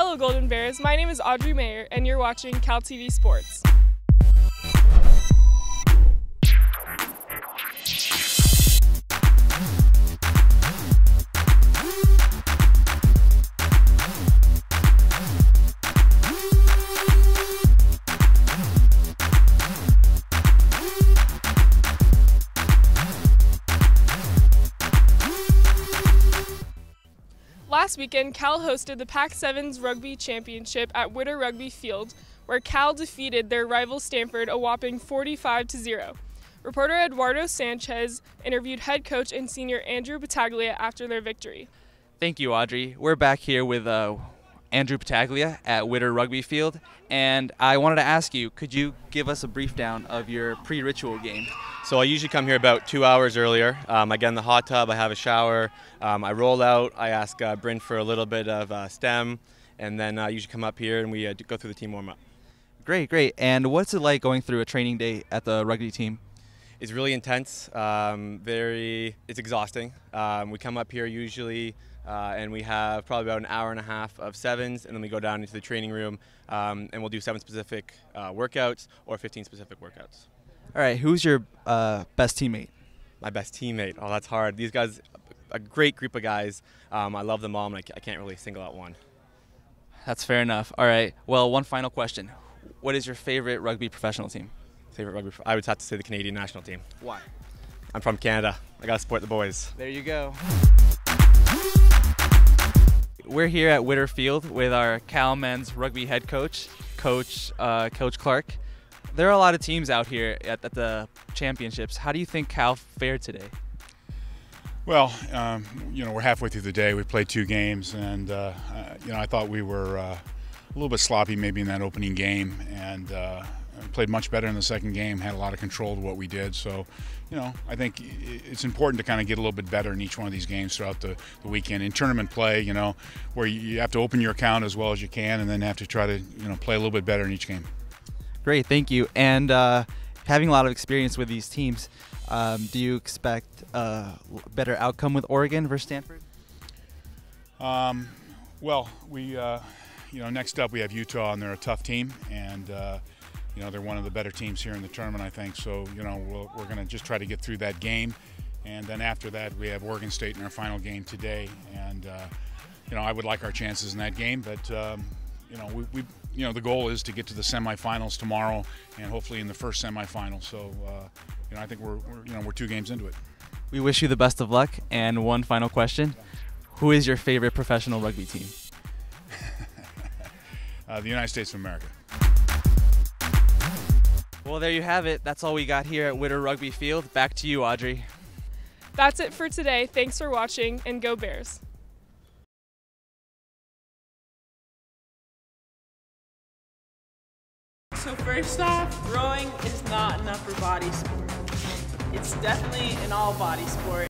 Hello, Golden Bears. My name is Audrey Mayer, and you're watching Cal TV Sports. Last weekend, Cal hosted the Pac 7's Rugby Championship at Witter Rugby Field, where Cal defeated their rival Stanford a whopping 45 to 0. Reporter Eduardo Sanchez interviewed head coach and senior Andrew Battaglia after their victory. Thank you, Audrey. We're back here with uh, Andrew Battaglia at Witter Rugby Field, and I wanted to ask you, could you give us a brief down of your pre-ritual game? So I usually come here about two hours earlier. Um, I get in the hot tub, I have a shower, um, I roll out, I ask uh, Bryn for a little bit of uh, stem, and then I uh, usually come up here and we uh, go through the team warm up. Great, great. And what's it like going through a training day at the rugby team? It's really intense. Um, very, it's exhausting. Um, we come up here usually uh, and we have probably about an hour and a half of sevens, and then we go down into the training room um, and we'll do seven specific uh, workouts or 15 specific workouts. All right, who's your uh, best teammate? My best teammate. Oh, that's hard. These guys, a great group of guys. Um, I love them all, and I, I can't really single out one. That's fair enough. All right. Well, one final question. What is your favorite rugby professional team? Favorite rugby? I would have to say the Canadian national team. Why? I'm from Canada. I gotta support the boys. There you go. We're here at Witter Field with our Cal men's rugby head coach, Coach uh, Coach Clark. There are a lot of teams out here at, at, the championships. How do you think Cal fared today? Well, um, you know, we're halfway through the day. We played two games, and uh, uh, you know, I thought we were uh, a little bit sloppy maybe in that opening game, and uh, played much better in the second game. Had a lot of control of what we did. So, you know, I think it's important to kind of get a little bit better in each one of these games throughout the, the weekend. In tournament play, you know, where you have to open your account as well as you can, and then have to try to you know play a little bit better in each game. Great, thank you. And uh, having a lot of experience with these teams. Um, do you expect a better outcome with Oregon versus Stanford? Um, well, we, uh, you know, next up we have Utah, and they're a tough team, and uh, you know they're one of the better teams here in the tournament, I think. So, you know, we'll, we're going to just try to get through that game, and then after that we have Oregon State in our final game today, and uh, you know I would like our chances in that game, but um, you know we, we, you know the goal is to get to the semifinals tomorrow, and hopefully in the first semifinal. So. Uh, you know, I think we're, we're, you know we're two games into it. We wish you the best of luck. And one final question: Who is your favorite professional rugby team? uh, the United States of America. Well, there you have it. That's all we got here at Witter Rugby Field. Back to you, Audrey. That's it for today. Thanks for watching, and go Bears. So first off, rowing is not an upper body sport. It's definitely an all body sport.